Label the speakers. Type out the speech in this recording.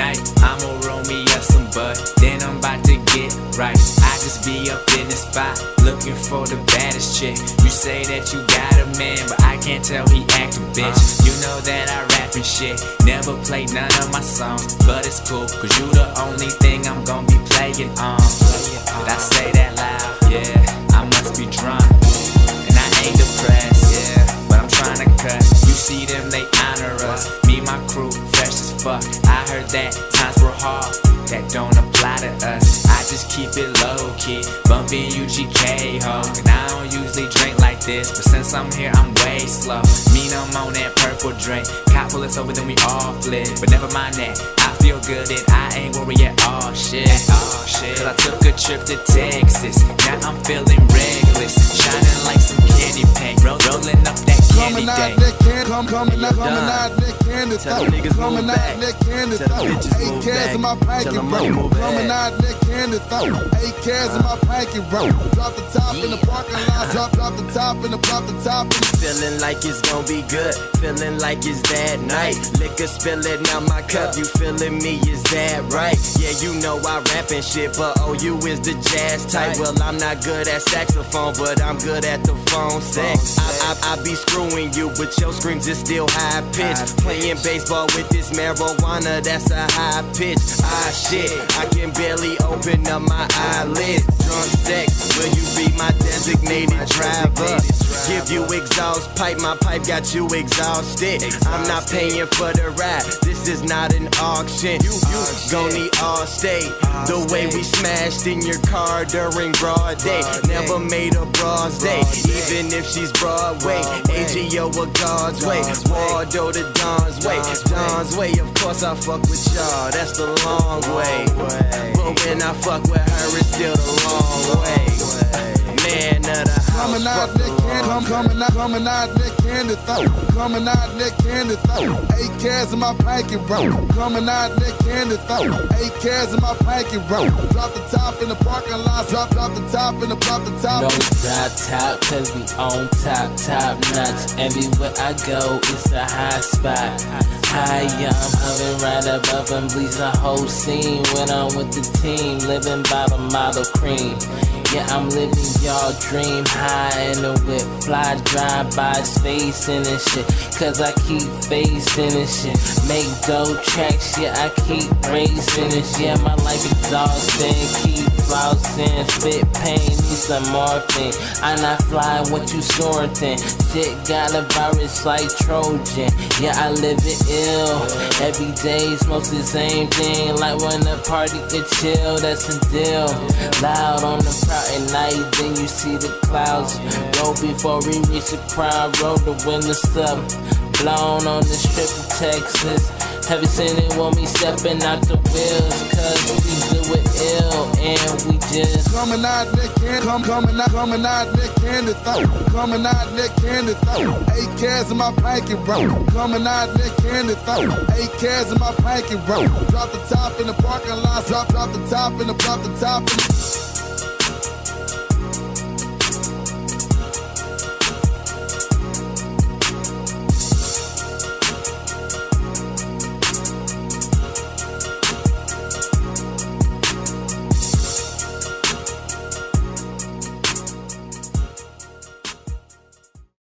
Speaker 1: night. I'ma roll me up some bud, then I'm about to get right. I just be up in the spot, looking for the baddest chick. You say that you got a man, but I can't tell he act a bitch. Uh-huh. You know that I rap and shit, never play none of my songs, but it's cool, cause you the only thing I'm gonna be playing uh. on. Did uh. I say that loud? Yeah, fuck. I heard that times were hard, that don't apply to us. I just keep it low key, bumping UGK ho. And I don't usually drink like this, but since I'm here, I'm way slow. Mean I'm on that purple drink. Cop pull us over, then we all flip. But never mind that, I feel good and I ain't worried at all shit. At All shit. Cause I took a trip to Texas, now I'm feeling reckless. Shining like some candy paint, rolling up
Speaker 2: Coming out that candy, come coming out, coming out that candy
Speaker 3: Tell them niggas
Speaker 2: Coming out that candy
Speaker 3: Tell them
Speaker 2: throat.
Speaker 3: bitches
Speaker 2: Eight cans in my pocket, bro. Coming out that candy throat. Eight cans in my pocket, bro. Drop the top in the parking lot. Drop, drop the top in the, drop the top the.
Speaker 3: Feeling like it's gonna be good, feeling like it's that night. Liquor spilling out my cup, you feeling me? Is that right? Yeah, you know I rap and shit, but oh, you is the jazz type. Well, I'm not good at saxophone, but I'm good at the phone sex. I, I, I be screwing you, but your screams is still high pitch. Playing baseball with this marijuana, that's a high pitch. Ah shit, I can barely open up my eyelids. Drunk sex, will you be my designated driver? Give you exhaust pipe, my pipe got you exhausted. I'm not paying for the ride, this is not an auction. You, uh, you gon' need Allstate. The way we smashed in your car during broad day. Never made a broad's day, even if she's Broadway. AGO a God's way, Waldo da Don's way. Don's way, of course I fuck with y'all, that's the long way. But when I fuck with her, it's still the long way. Man of the house,
Speaker 2: Coming out
Speaker 3: the
Speaker 2: candy, come coming out, coming out that candy throat. Coming out that candy throat. Eight cans in my pocket, bro. Coming out that candy throat. Eight cans in my pocket, bro. Drop the top in the parking lot. Drop, drop the top in the, drop the top.
Speaker 4: No drop top, cause we on top, top notch. Everywhere I go, it's a high spot. High, yeah, I'm hovering right above and bleeds the whole scene. When I'm with the team, living by the model cream. Yeah, I'm living y'all dream high in the whip. Fly, drive by, spacing and shit. Cause I keep facing and shit. Make dope tracks, yeah, I keep racing and shit. Yeah, my life exhausting. Keep flossing, spit pain, need some morphine. I not fly what you sorting. Shit got a virus like Trojan. Yeah, I live it ill. Every day's mostly the same thing. Like when the party get chill, that's the deal. Loud on the proud at night, then you see the clouds. Roll before we reach the crowd, roll the windows up. Blown on the strip of Texas. Seen it when we stepping out the wheels? And we just
Speaker 2: Coming out that candy, come coming out, coming out that candy throat. Coming out that candy throat. Eight cans in my pocket, bro. Coming out that candy throat. Eight cans in my pocket, bro. Drop the top in the parking lot. Drop, drop the top in the, drop the top in the.